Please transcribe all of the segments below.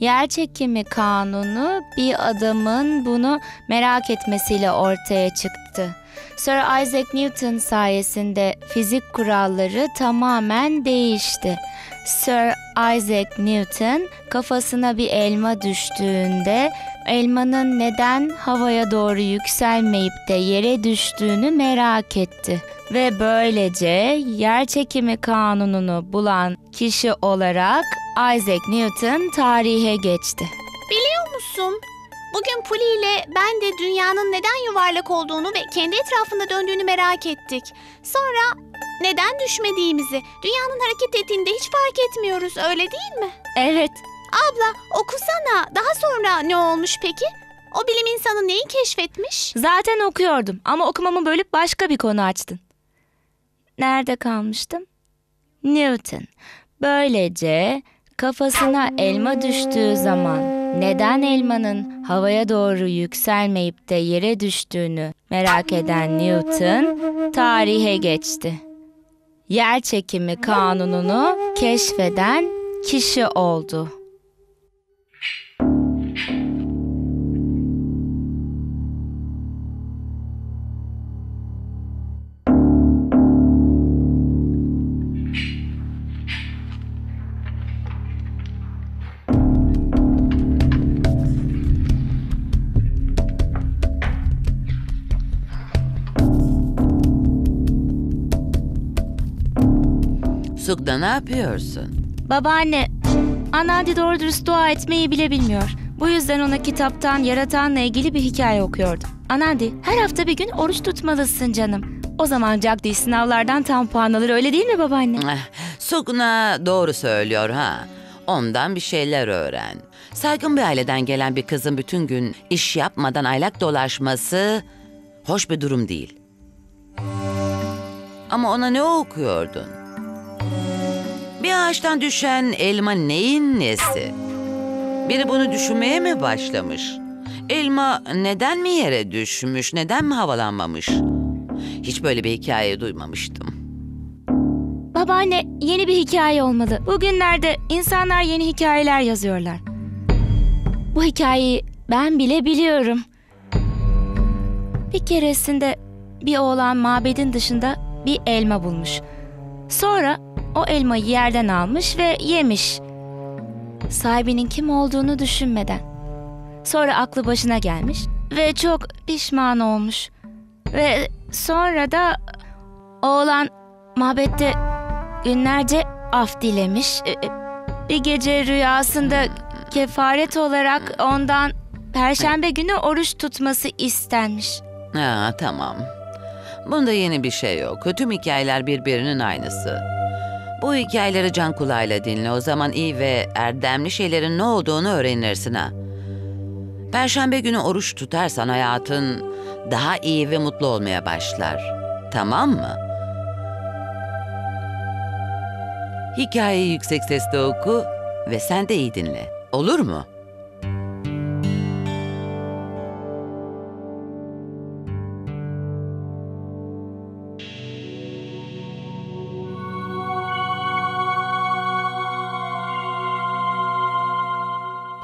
Yer çekimi kanunu bir adamın bunu merak etmesiyle ortaya çıktı. Sir Isaac Newton sayesinde fizik kuralları tamamen değişti. Sir Isaac Newton kafasına bir elma düştüğünde elmanın neden havaya doğru yükselmeyip de yere düştüğünü merak etti ve böylece yer çekimi kanununu bulan kişi olarak Isaac Newton tarihe geçti. Biliyor musun? Bugün Puli ile ben de dünyanın neden yuvarlak olduğunu ve kendi etrafında döndüğünü merak ettik. Sonra neden düşmediğimizi, dünyanın hareket ettiğinde hiç fark etmiyoruz öyle değil mi? Evet, Abla okusana daha sonra ne olmuş peki? O bilim insanı neyi keşfetmiş? zaten okuyordum ama okumamı bölüp başka bir konu açtın. Nerede kalmıştım? Newton. Böylece kafasına elma düştüğü zaman neden elmanın havaya doğru yükselmeyip de yere düştüğünü merak eden Newton tarihe geçti. Yer çekimi kanununu keşfeden kişi oldu. Sugda ne yapıyorsun? Babaanne, Anandi doğru dürüst dua etmeyi bile bilmiyor. Bu yüzden ona kitaptan yaratanla ilgili bir hikaye okuyordum. Anandi, her hafta bir gün oruç tutmalısın canım. O zaman Jagdish sınavlardan tam puan alır öyle değil mi babaanne? Eh, Sugna doğru söylüyor ha. Ondan bir şeyler öğren. Saygın bir aileden gelen bir kızın bütün gün iş yapmadan aylak dolaşması hoş bir durum değil. Ama ona ne okuyordun? Bir ağaçtan düşen elma neyin nesi? Biri bunu düşünmeye mi başlamış? Elma neden mi yere düşmüş, neden mi havalanmamış? Hiç böyle bir hikaye duymamıştım. Babaanne, yeni bir hikaye olmalı. Bugünlerde insanlar yeni hikayeler yazıyorlar. Bu hikayeyi ben bile biliyorum. Bir keresinde bir oğlan mabedin dışında bir elma bulmuş. Sonra o elmayı yerden almış ve yemiş. Sahibinin kim olduğunu düşünmeden. Sonra aklı başına gelmiş ve çok pişman olmuş. Ve sonra da oğlan mabette günlerce af dilemiş. E, e, Bir gece rüyasında kefaret olarak ondan perşembe günü oruç tutması istenmiş. Ha tamam. Bunda yeni bir şey yok. Tüm hikayeler birbirinin aynısı. Bu hikayeleri can kulağıyla dinle. O zaman iyi ve erdemli şeylerin ne olduğunu öğrenirsin ha. Perşembe günü oruç tutarsan hayatın daha iyi ve mutlu olmaya başlar. Tamam mı? Hikayeyi yüksek sesle oku ve sen de iyi dinle. Olur mu?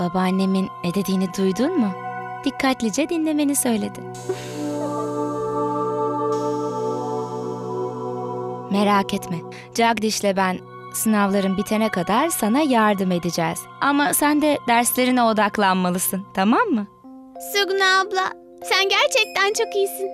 Babaannemin ne dediğini duydun mu? Dikkatlice dinlemeni söyledi. Merak etme. Jagdish'le ben sınavların bitene kadar sana yardım edeceğiz. Ama sen de derslerine odaklanmalısın, tamam mı? Sugna abla sen gerçekten çok iyisin.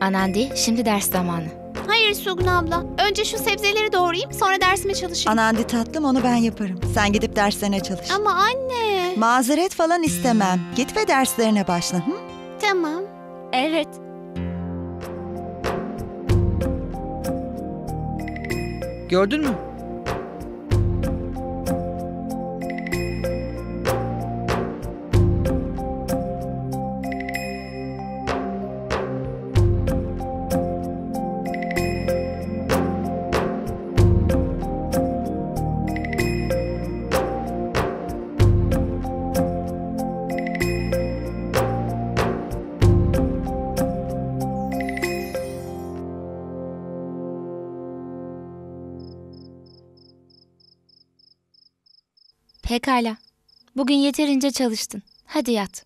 Anandi, şimdi ders zamanı. Hayır Sugna abla. Önce şu sebzeleri doğrayayım sonra dersime çalışayım. Anandi tatlım onu ben yaparım. Sen gidip derslerine çalış. Ama anne. Mazeret falan istemem. Git ve derslerine başla. Hı? Tamam. Evet. Gördün mü? Pekala. Bugün yeterince çalıştın. Hadi yat.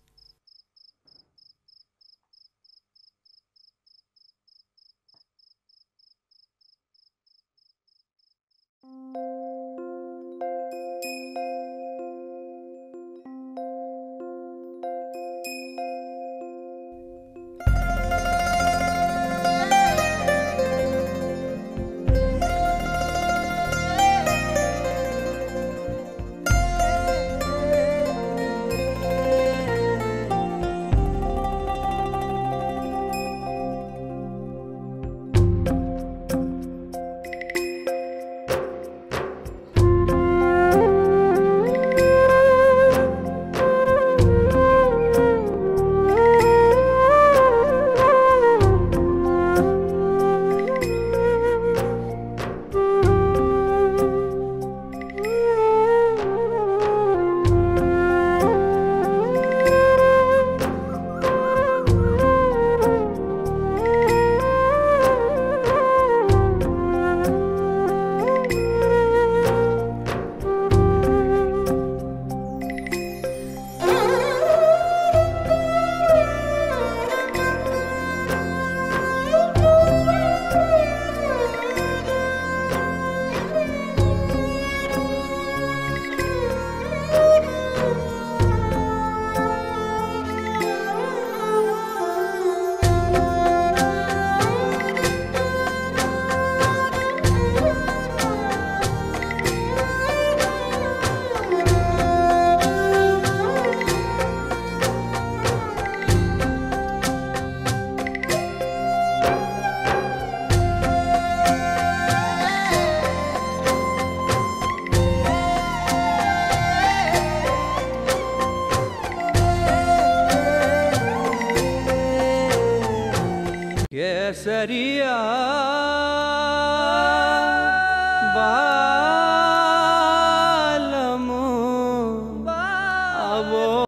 سريعا